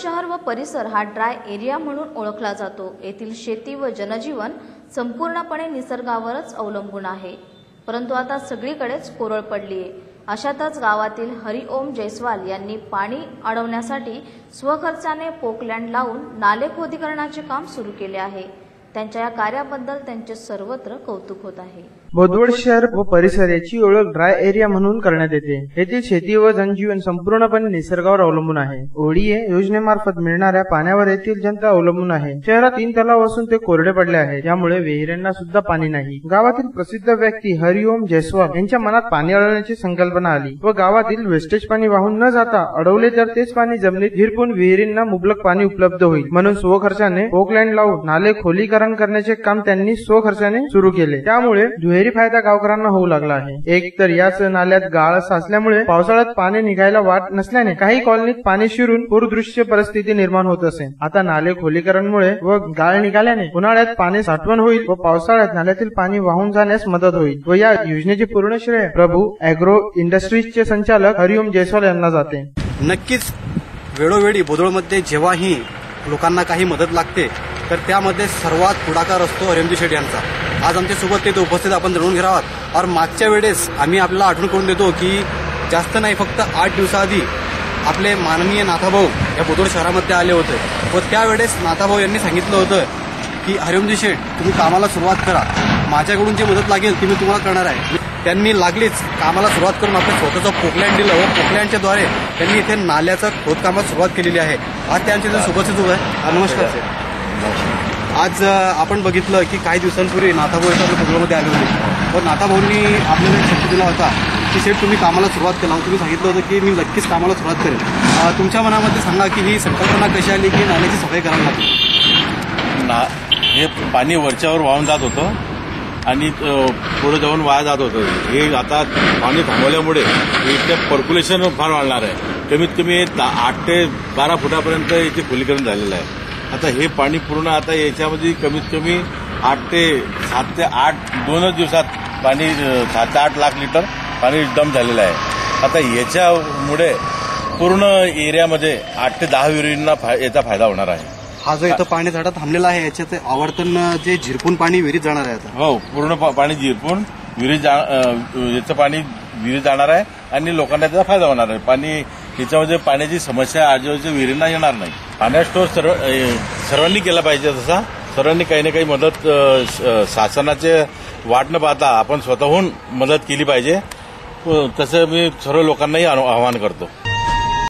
शहर व परिसर हा ड्राय एरिया म्हणून ओळखला जातो. येथील शेती व जनजीवन संपूर्णपणे निसर्गावरच अवलंबून आहे. परंतु आता सगळीकडेच कोरळ पडली आहे अशातच गावातील हरिओम जयस्वाल यांनी पाणी अडवण्यासाठी स्वखर्चाने पोकलँड लावून नाले खोदीकरणाचे काम सुरू केले आहे. त्यांच्या या कार्याबद्दल त्यांचे सर्वत्र कौतुक होत आहे. बोदवड शहर व परिसर याची ओळख ड्राय एरिया म्हणून करण्यात येते. येथील शेती व जनजीवन संपूर्णपणे निसर्गावर अवलंबून आहे. ओडीए योजनेमार्फत मिळणाऱ्या पाण्यावर येथील जनता अवलंबून आहे. शहरात तीन तलाव असून ते कोरडे पडले आहे त्यामुळे विहिरांना सुद्धा पाणी नाही. गावातील प्रसिद्ध व्यक्ती हरिओम जयस्वाल यांच्या मनात पाणी अडवण्याची संकल्पना आली व गावातील वेस्टेज पाणी वाहून न जाता अडवले तर तेच पाणी जमिनीत हिरपून विहिरींना मुबलक पाणी उपलब्ध होईल. म्हणून स्वखर्चाने पोकलँड लावून नाले खोलीकरण करण्याचे काम त्यांनी स्वखर्चाने सुरू केले. त्यामुळे दुहेरी फायदा गावकऱ्यांना होऊ लागला आहे. एक तर याच नाल्यात गाळ साचल्यामुळे पावसाळ्यात पाणी निघायला वाट नसल्याने काही कॉलनीत पाणी शिरून पूरदृश्य परिस्थिती निर्माण होत असे. आता नाले खोलीकरणमुळे व गाळ निघाल्याने उन्हाळ्यात पाणी साठवण होईल व पावसाळ्यात नाल्यातील पाणी वाहून जाण्यास मदत होईल. व या योजनेचे पूर्ण श्रेय प्रभू अॅग्रो इंडस्ट्रीजचे संचालक हरिओम जयस्वाल यांना जाते. नक्कीच वेळोवेळी बोदळमध्ये जेव्हाही लोकांना काही मदत लागते तर त्यामध्ये सर्वात पुढाकार असतो हरिमजी शेठ यांचा. आज आमच्यासोबत ते उपस्थित आपण जाणून घेणार आहोत. और मागच्या वेळेस आम्ही आपल्याला आठवण करून देतो की जास्त नाही फक्त आठ दिवसाआधी आपले माननीय नाथाभाऊ या बोदोड शहरामध्ये आले होते. व त्यावेळेस नाथाभाऊ यांनी सांगितलं होतं की हरिओमजी शेठ तुम्ही कामाला सुरुवात करा. माझ्याकडून जी मदत लागेल ती मी तुम्हाला करणार आहे. त्यांनी लागलीच कामाला सुरुवात करून आपलं स्वतःचं पोकलँड दिलं व पोकलँडच्या द्वारे त्यांनी इथे नाल्याचं खोदकामात सुरुवात केलेली आहे. आज ते आमच्या उपस्थित आहे नमस्कार. सर आज आपण बघितलं की काही दिवसांपूर्वी नाथाभाऊ आपल्या बोगळमध्ये आले होते. व नाथाभाऊंनी आपल्याला एक शब्द दिला होता की शेठ तुम्ही कामाला सुरुवात केला. तुम्ही सांगितलं होतं की मी नक्कीच कामाला सुरुवात करेन. तुमच्या मनामध्ये सांगा की ही संकल्पना कशी आली की नाल्याची सफाई करावी लागली? ना हे पाणी वरच्यावर वाहून जात होतं आणि पुढे जाऊन वाया जात होतं. हे आता पाणी थांबवल्यामुळे इथे पर्क्युलेशन फार वाढणार आहे. कमीत कमी आठ ते बारा फुटापर्यंत याचे खुलीकरण झालेलं आहे. आता हे पाणी पूर्ण आता याच्यामध्ये कमीत कमी आठ ते सात ते आठ दोनच दिवसात पाणी सात ते आठ लाख लिटर पाणी डम झालेलं आहे. आता याच्यामुळे पूर्ण एरियामध्ये आठ ते दहा विहिरींना फा- याचा फायदा होणार आहे. हा जो इथं पाणी झाडा थांबलेला आहे याच्यात आवर्तन जे झिरपून पाणी विहिरीत जाणार आहे आता. हो पूर्ण पा- पाणी जिरपून विहिरीत याचं पाणी विहिरीत जाणार आहे आणि लोकांना त्याचा फायदा होणार आहे. पाणी याच्यामध्ये पाण्याची समस्या आजूबाजूच्या विहिरींना येणार नाही. अनेक स्टोर सर्व सर्वांनी केला पाहिजे तसा. सर्वांनी काही ना काही मदत श- शासनाचे वाट न पाहता आपण स्वतःहून मदत केली पाहिजे. तसं मी सर्व लोकांनाही आवाहन करतो.